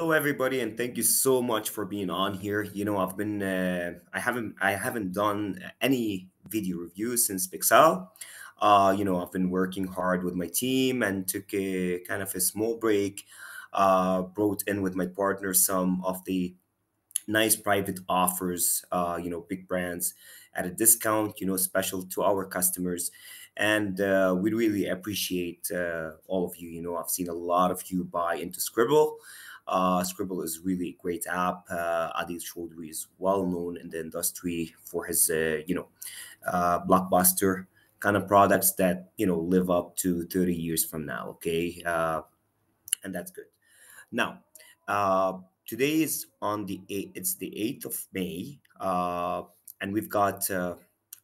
Hello, everybody, and thank you so much for being on here. You know, I've been, uh, I haven't, I haven't done any video reviews since Pixel. Uh, you know, I've been working hard with my team and took a kind of a small break. Uh, brought in with my partner some of the nice private offers. Uh, you know, big brands at a discount. You know, special to our customers, and uh, we really appreciate uh, all of you. You know, I've seen a lot of you buy into Scribble. Uh, Scribble is really a great app. Uh, Adil Chaudhry is well known in the industry for his, uh, you know, uh, blockbuster kind of products that you know live up to 30 years from now. Okay, uh, and that's good. Now, uh, today is on the 8th, it's the 8th of May, uh, and we've got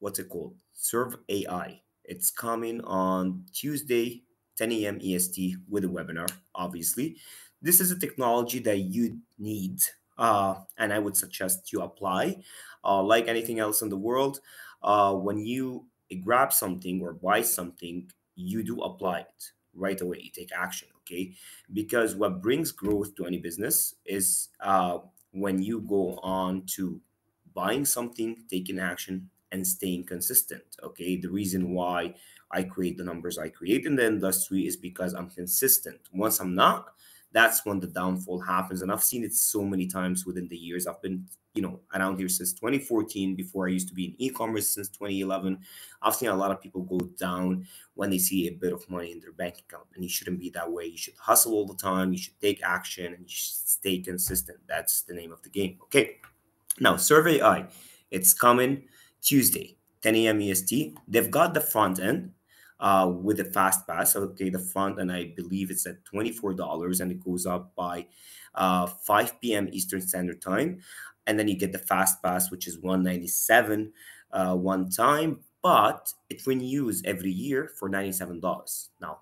what's it called? Serve AI. It's coming on Tuesday, 10 a.m. EST with a webinar, obviously this is a technology that you need uh, and i would suggest you apply. Uh, like anything else in the world uh, when you grab something or buy something you do apply it right away. You take action okay? Because what brings growth to any business is uh, when you go on to buying something taking action and staying consistent okay? The reason why i create the numbers i create in the industry is because i'm consistent. Once i'm not that's when the downfall happens. And I've seen it so many times within the years. I've been, you know, around here since 2014. Before I used to be in e-commerce since 2011. I've seen a lot of people go down when they see a bit of money in their bank account, and you shouldn't be that way. You should hustle all the time. You should take action, and you should stay consistent. That's the name of the game. Okay. Now, SurvAI, it's coming Tuesday, 10 a.m. EST. They've got the front end uh, with the fast pass. Okay, the front and I believe it's at $24 and it goes up by uh, 5 p.m. Eastern Standard Time. And then you get the fast pass, which is 197 uh, one time, but it renews every year for $97. Now,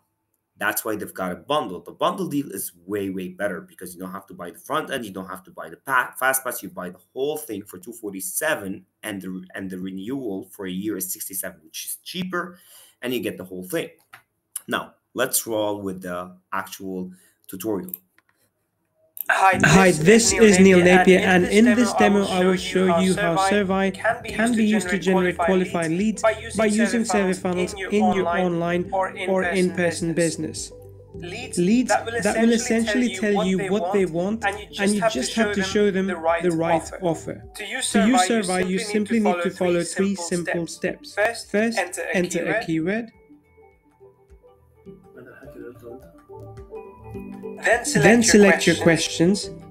that's why they've got a bundle. The bundle deal is way, way better because you don't have to buy the front end, you don't have to buy the pack, fast pass, you buy the whole thing for 247 and the and the renewal for a year is 67, which is cheaper and you get the whole thing. Now, let's roll with the actual tutorial. Hi, this, Hi, this is Neil Napier, and in this demo, I will show you how SurvAI can be used to generate qualified leads by using survey funnels in your online or in-person business. Leads that will essentially, that will essentially tell you what they want, and you just, and you have, just to have, to show them the right, the right offer. offer. To use SurvAI, you simply need to follow three simple steps. First, First enter, a, enter keyword. a keyword. Then select, then select your, questions. your questions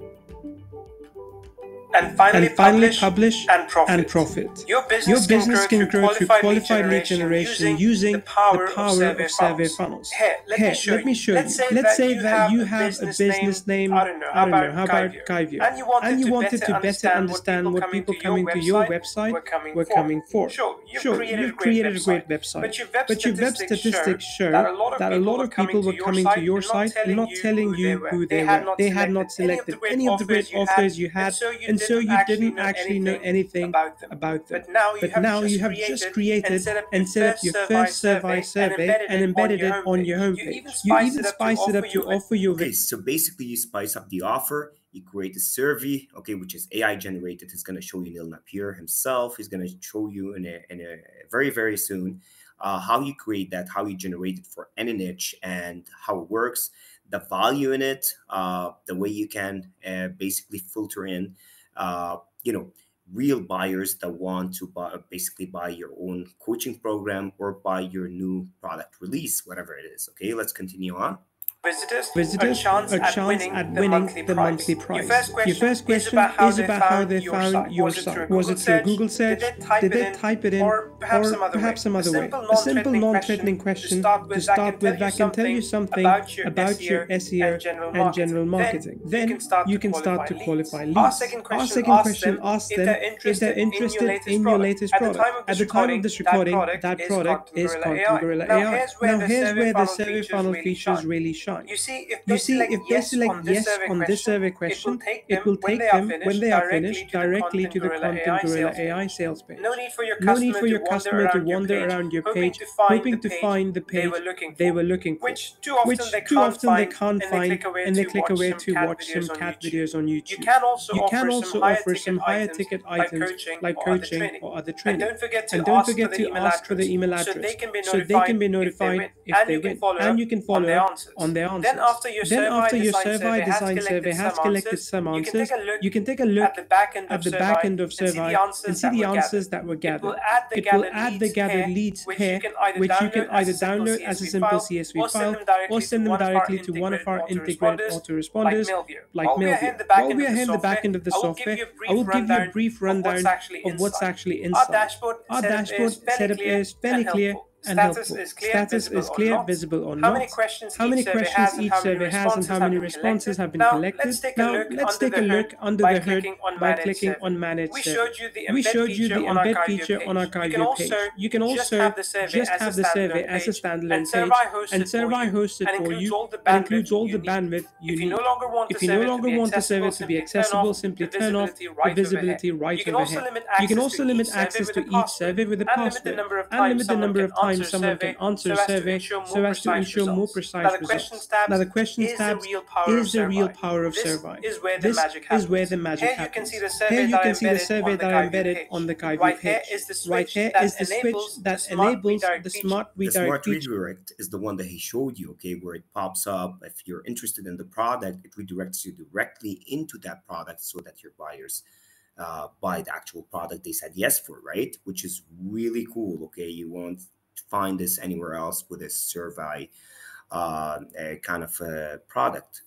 and finally, and finally publish, publish, and, profit. and profit. Your business, Your business can, grow, can grow through qualified lead generation using, the power, the power of, survey, of survey funnels. Here, let, Here, me, show let me show you. Let's say, Let's say that, you have a business name, I don't know, how about, how about Kyvio, and you wanted, and you wanted to better understand what people coming to your website were coming for. Sure, you've created a great website, but your web statistics show that a lot of people were coming to your site and not telling you who they were. They had not selected any of the great offers you had, and and so you didn't actually know anything about them. About them. But now you, but have, now just you have just created and set up, and set up your first survey survey and embedded it on your homepage. You even spice it up to offer your. Okay, so basically you spice up the offer. You create a survey, okay, which is AI generated. It's going to show you Neil Napier himself. He's going to show you in a, in a very very soon uh, how you create that, how you generate it for any niche, and how it works, the value in it, uh, the way you can uh, basically filter in uh, you know real buyers that want to buy, basically buy your own coaching program or buy your new product release whatever it is okay? Let's continue on visitors, visitors a chance, a chance at winning, at winning the, monthly the, monthly price. Your first question, your first question is, about how, is they, about how they found your site. Was it through Google search? Did they type, Did they type it in? Or perhaps or some other perhaps way? Some other way. A simple non-threatening question to start with that can tell you something about your SEO and general marketing. Then you can start to qualify leads. Our second question, ask them if they're interested in your latest product. At the time of this recording, that product is Content Gorilla AI. Now here's where the survey funnel features really shine You see, if they, see, select, if they yes select yes on this survey question, it will take them, when they are finished, directly to the Content Gorilla AI sales page. No need for your customer to wander around your page, hoping to find the page they were looking for, which too often they can't find, and they click away to watch some cat videos on YouTube. You can also offer some higher ticket items like coaching or other training. And don't forget to ask for the email address so they can be notified if they win, and you can follow up on their answers. Then after your survey design survey has collected some answers, you can take a look at the back end of survey and see the answers that were gathered. It will add the gathered leads here, which you can either download as a simple CSV file or send them directly to one of our integrated autoresponders like Mailvio. While we are here in the back end of the software, I will give you a brief rundown of what's actually inside. Our dashboard setup is fairly clear and Status helpful. is clear, Status visible is or clear, not. visible or How not. many questions How each many survey questions has and each how many survey has and how many responses have been Now, collected. let's take Now, let's take a look under the hood by clicking on Manage We showed you the embed you the feature on our embed feature on our page. You can also page. You can just also have the survey just as a have the survey standalone as a page, standalone and page and it for Survey you, it for includes you all the and includes bandwidth all you the need. bandwidth you If you need. no longer want If the you no survey to longer be want the survey accessible, to be simply turn accessible, off simply the turn off visibility the right visibility right You can also overhead. limit You can access also to limit each survey access with to a each password, survey with a and limit the password and limit the number of times answer someone survey can answer so a as to survey ensure so more as to precise ensure more results. precise Now the results. questions tabs Now the questions is the real power of is the real SurvAI. power of This SurvAI. is where the This magic is where the happens. magic Here you can see the survey Here you that I can see the embedded survey on the that I Guide embedded page. on the Guide View Right here page. is the Right switch here that is the switch enables the that smart enables redirect the feature. smart the redirect smart redirect is the one that he showed you okay where it pops up if you're interested in the product it redirects you directly into that product so that your buyers uh, buy the actual product they said yes for right which is really cool okay you won't find this anywhere else with a survey uh, a kind of uh, product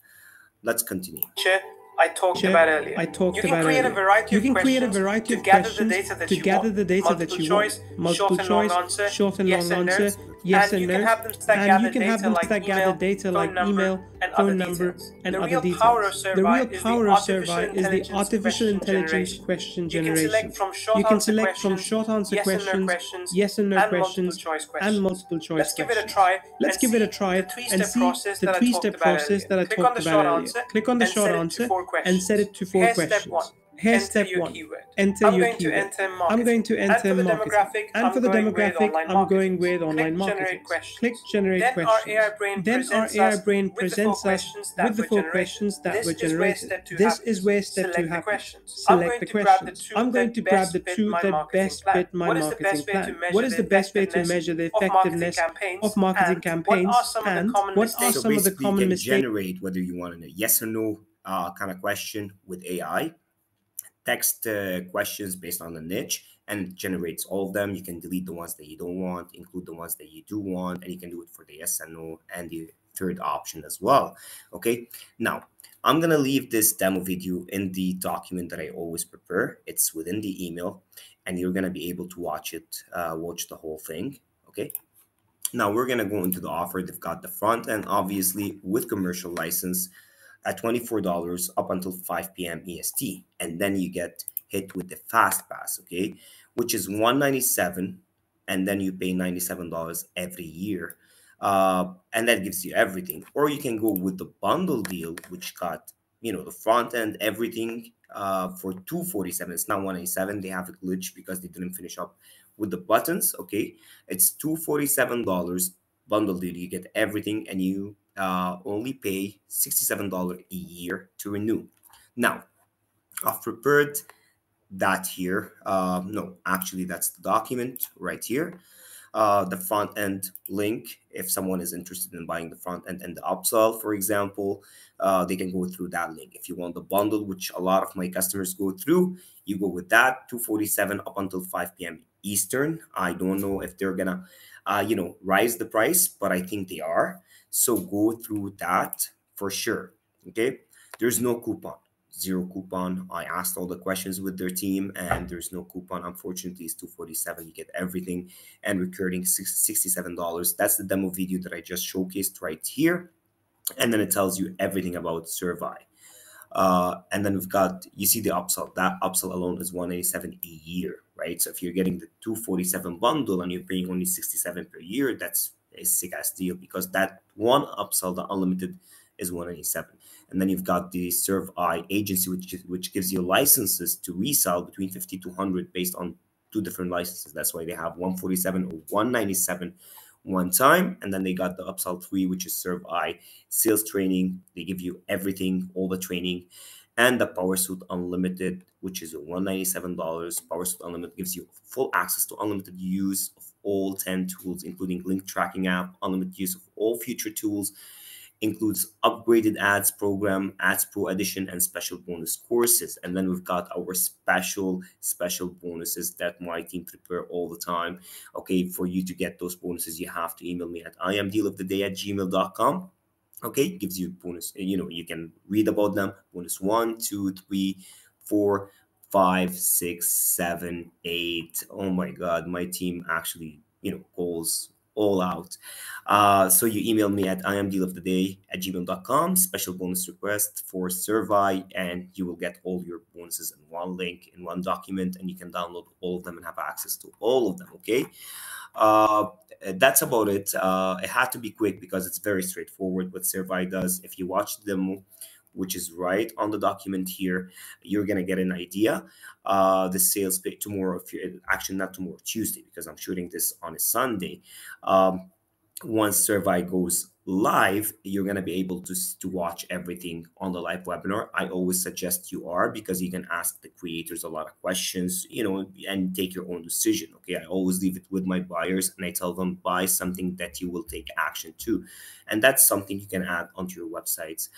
let's continue Feature I talked Sure, about earlier. I talked you can about create earlier. a variety You of can create a variety to of gather questions the data that to you gather want. the data that multiple you choice, want. Multiple short and long choice, answer, short and yes long and answer, no. Yes and and you no. can have them stack And gather you can have data them like gather email, data phone like number, email, and phone other number, details. and the other real details. power of The SurvAI real is power the of artificial SurvAI is the intelligence question generation. You can select from short answer questions, yes and no questions, and no and questions, multiple choice and questions. Let's give it a try. Let's give it a try and see the three-step process that I talked about earlier. Click on the short set it to answer and set it to four questions. One. Here's Enter step your one. keyword. Enter I'm your going to keyword. enter I'm going to And enter for the marketing. demographic, And I'm for the demographic, I'm going with online Click marketing. Click generate Then our questions. AI brain Then our presents AI us brain with the four presents us questions that with the were four generated. questions that This were is where generated. step two This happens. is where step two Select the happens. questions. I'm Select going the to grab the questions. two I'm going that to grab best the fit two my that marketing best fit my What is the marketing best way to plan. measure What is the best way to effectiveness measure the of marketing effectiveness campaigns of marketing and campaigns? what are some of the And common what are mistakes? so some of the basically you common can mistakes? generate whether you want a yes or no uh, kind of question with ai text uh, questions based on the niche and generates all of them. You can delete the ones that you don't want, include the ones that you do want, and you can do it for the yes and no and the third option as well. Okay, now I'm gonna leave this demo video in the document that I always prepare. It's within the email, and you're gonna be able to watch it, uh, watch the whole thing. Okay. Now we're gonna go into the offer. They've got the front end, obviously, with commercial license at $24 up until 5 p.m. EST. And then you get hit with the fast pass, okay, which is 197 and then you pay $97 every year. Uh, and that gives you everything. Or you can go with the bundle deal, which got you know the front end, everything uh, for 247. It's not 197. They have a glitch because they didn't finish up with the buttons. Okay, it's $247 bundle deal. You get everything and you uh, only pay $67 a year to renew. Now, I've prepared that here. Uh, no, actually, that's the document right here. Uh, the front end link, if someone is interested in buying the front end and the upsell, for example, uh, they can go through that link. If you want the bundle, which a lot of my customers go through, you go with that 247 up until 5 p.m. Eastern. I don't know if they're gonna, uh, you know, rise the price, but I think they are. So go through that for sure. Okay. There's no coupon, zero coupon. I asked all the questions with their team and there's no coupon. Unfortunately, it's 247. You get everything and recurring $67. That's the demo video that I just showcased right here. And then it tells you everything about SurvAI. Uh, and then we've got you see the upsell. That upsell alone is 187 a year, right? So if you're getting the 247 bundle and you're paying only 67 per year, that's a sick ass deal because that one upsell, the unlimited, is 187. And then you've got the SurvAI agency, which which gives you licenses to resell between 50 to 100 based on two different licenses. That's why they have 147 or 197 one time. And then they got the upsell three, which is SurvAI sales training. They give you everything, all the training. And the PowerSuite Unlimited, which is $197. PowerSuite Unlimited gives you full access to unlimited use of all 10 tools, including link tracking app, unlimited use of all future tools, includes upgraded ads program, ads pro edition, and special bonus courses. And then we've got our special, special bonuses that my team prepare all the time. Okay, for you to get those bonuses, you have to email me at imdealoftheday at gmail.com. Okay, gives you bonus, you know, you can read about them. Bonus one, two, three, four, five, six, seven, eight. Oh my god, my team actually, you know, goes all out. Uh, so you email me at imdealoftheday at gmail.com, special bonus request for SurvAI, and you will get all your bonuses in one link, in one document, and you can download all of them and have access to all of them, okay? Uh, that's about it. Uh, it had to be quick because it's very straightforward what SurvAI does. If you watch the demo, which is right on the document here, you're gonna get an idea. Uh, the sales page tomorrow, if you actually not tomorrow, Tuesday, because I'm shooting this on a Sunday. Um, once SurvAI goes live, you're going to be able to, to watch everything on the live webinar. I always suggest you are because you can ask the creators a lot of questions, you know, and take your own decision. Okay. I always leave it with my buyers and I tell them buy something that you will take action to. And that's something you can add onto your websites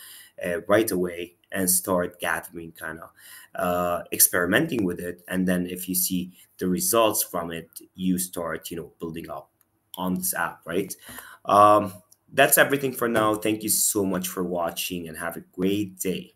uh, right away and start gathering kind of uh, experimenting with it. And then if you see the results from it, you start, you know, building up on this app, right? Um, that's everything for now. Thank you so much for watching and have a great day.